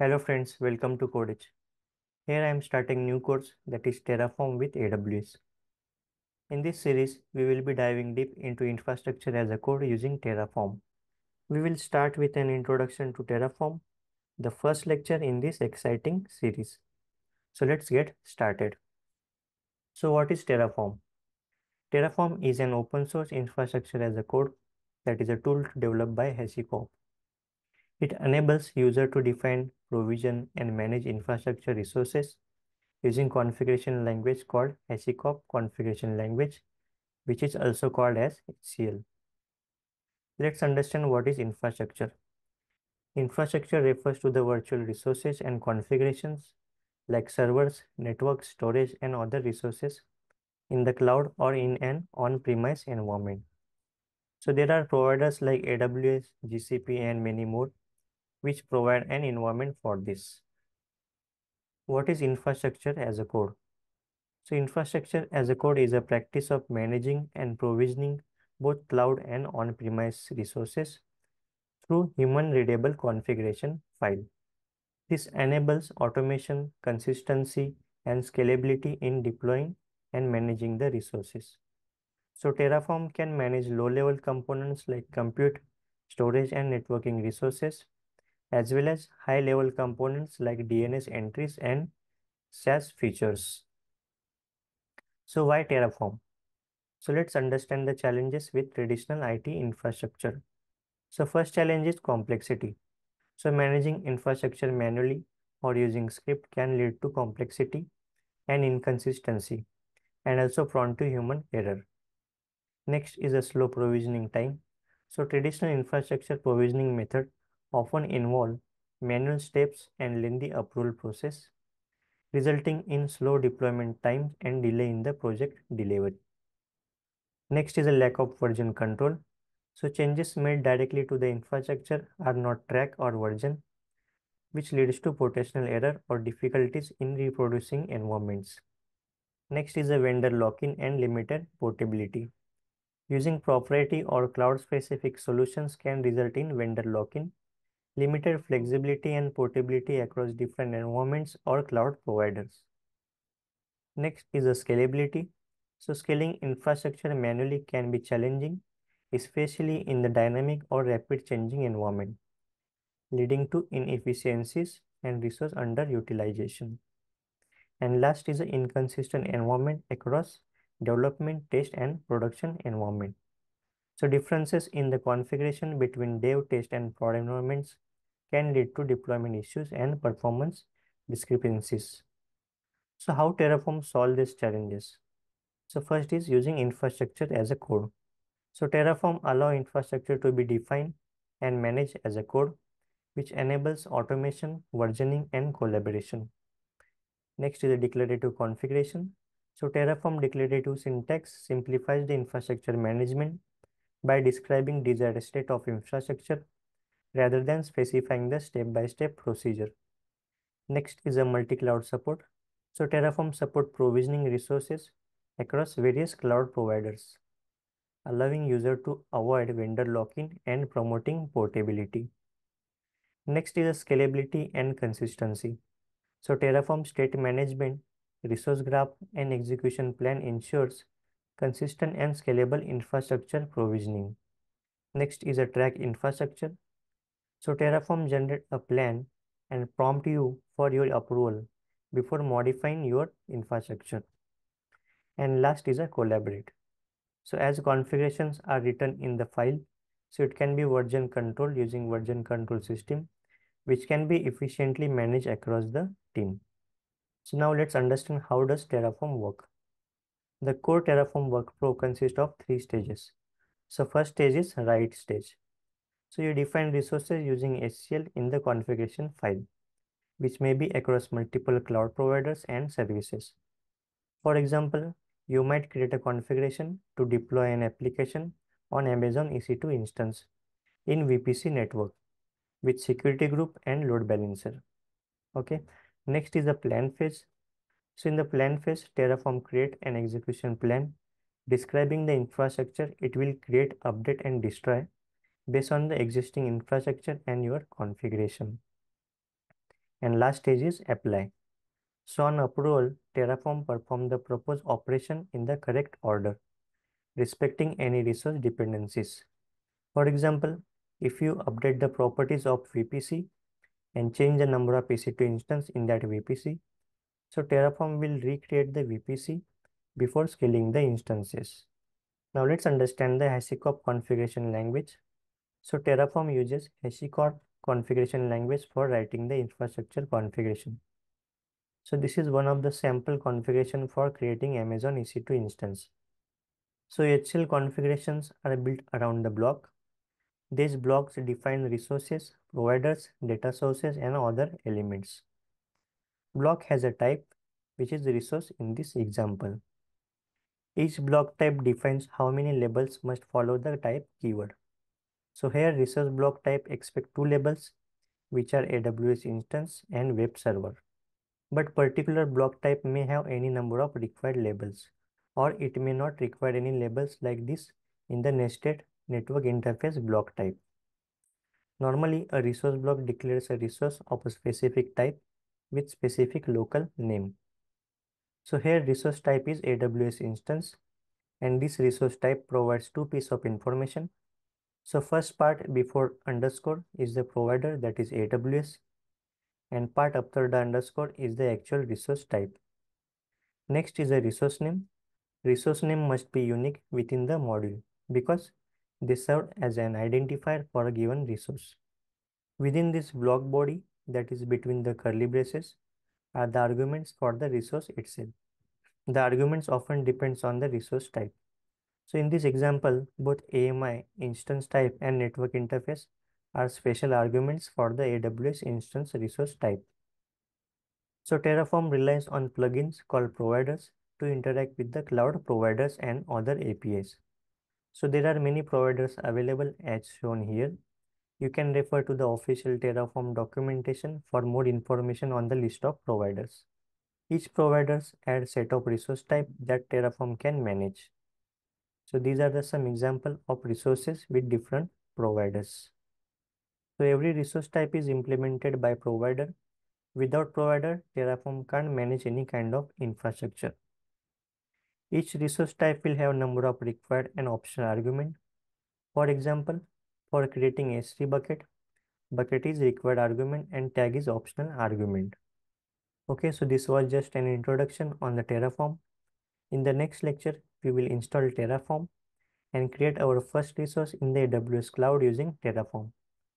Hello friends, welcome to kodEdge. Here I am starting new course that is Terraform with AWS. In this series, we will be diving deep into infrastructure as a code using Terraform. We will start with an introduction to Terraform, the first lecture in this exciting series. So let's get started. So what is Terraform? Terraform is an open source infrastructure as a code that is a tool developed by HashiCorp. It enables user to define, provision, and manage infrastructure resources using configuration language called HashiCorp Configuration Language, which is also called as HCL. Let's understand what is infrastructure. Infrastructure refers to the virtual resources and configurations like servers, network, storage, and other resources in the cloud or in an on-premise environment. So there are providers like AWS, GCP, and many more which provide an environment for this. What is infrastructure as a code? So infrastructure as a code is a practice of managing and provisioning both cloud and on-premise resources through human readable configuration file. This enables automation, consistency, and scalability in deploying and managing the resources. So Terraform can manage low-level components like compute, storage, and networking resources as well as high-level components like DNS entries and SaaS features. So why Terraform? So let's understand the challenges with traditional IT infrastructure. So first challenge is complexity. So managing infrastructure manually or using script can lead to complexity and inconsistency and also prone to human error. Next is a slow provisioning time. So traditional infrastructure provisioning method often involve manual steps and lengthy approval process, resulting in slow deployment times and delay in the project delivery. Next is a lack of version control. So changes made directly to the infrastructure are not tracked or version, which leads to potential error or difficulties in reproducing environments. Next is a vendor lock-in and limited portability. Using proprietary or cloud-specific solutions can result in vendor lock-in limited flexibility and portability across different environments or cloud providers. Next is the scalability. So scaling infrastructure manually can be challenging, especially in the dynamic or rapid changing environment, leading to inefficiencies and resource underutilization. And last is the inconsistent environment across development, test, and production environment. So differences in the configuration between dev, test, and prod environments can lead to deployment issues and performance discrepancies. So how Terraform solve these challenges? So first is using infrastructure as a code. So Terraform allow infrastructure to be defined and managed as a code, which enables automation, versioning, and collaboration. Next is the declarative configuration. So Terraform declarative syntax simplifies the infrastructure management by describing desired state of infrastructure rather than specifying the step-by-step -step procedure. Next is a multi-cloud support. So Terraform support provisioning resources across various cloud providers, allowing user to avoid vendor lock-in and promoting portability. Next is a scalability and consistency. So Terraform state management, resource graph, and execution plan ensures consistent and scalable infrastructure provisioning. Next is a track infrastructure. So Terraform generate a plan and prompt you for your approval before modifying your infrastructure. And last is a collaborate. So as configurations are written in the file, so it can be version control using version control system, which can be efficiently managed across the team. So now let's understand how does Terraform work. The core Terraform workflow consists of three stages. So first stage is write stage. So you define resources using HCL in the configuration file, which may be across multiple cloud providers and services. For example, you might create a configuration to deploy an application on Amazon EC2 instance in VPC network with security group and load balancer. Okay. Next is the plan phase. So in the plan phase, Terraform create an execution plan describing the infrastructure it will create, update, and destroy based on the existing infrastructure and your configuration. and last stage is apply. So on approval, Terraform perform the proposed operation in the correct order, respecting any resource dependencies. For example, if you update the properties of VPC and change the number of EC2 instance in that VPC, so Terraform will recreate the VPC before scaling the instances. Now let's understand the HashiCorp configuration language. So Terraform uses HashiCorp configuration language for writing the infrastructure configuration. So this is one of the sample configuration for creating Amazon EC2 instance. So HCL configurations are built around the block. These blocks define resources, providers, data sources, and other elements. Block has a type, which is the resource in this example. Each block type defines how many labels must follow the type keyword. So here resource block type expect two labels, which are AWS instance and web server. But particular block type may have any number of required labels, or it may not require any labels like this in the nested network interface block type. Normally, a resource block declares a resource of a specific type with specific local name. So here resource type is AWS instance and this resource type provides two pieces of information. So first part before underscore is the provider that is AWS and part after the underscore is the actual resource type. Next is a resource name. Resource name must be unique within the module because they serve as an identifier for a given resource. Within this block body that is between the curly braces are the arguments for the resource itself. The arguments often depends on the resource type. So in this example, both AMI, instance type and network interface are special arguments for the AWS instance resource type. So Terraform relies on plugins called providers to interact with the cloud providers and other APIs. So there are many providers available as shown here. You can refer to the official Terraform documentation for more information on the list of providers. Each providers add set of resource type that Terraform can manage. So these are the some example of resources with different providers. So every resource type is implemented by provider. Without provider, Terraform can't manage any kind of infrastructure. Each resource type will have number of required and optional argument. For example, for creating S3 bucket, bucket is required argument and tag is optional argument. Okay, so this was just an introduction on the Terraform. In the next lecture, we will install Terraform and create our first resource in the AWS cloud using Terraform.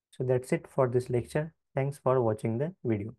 So that's it for this lecture. Thanks for watching the video.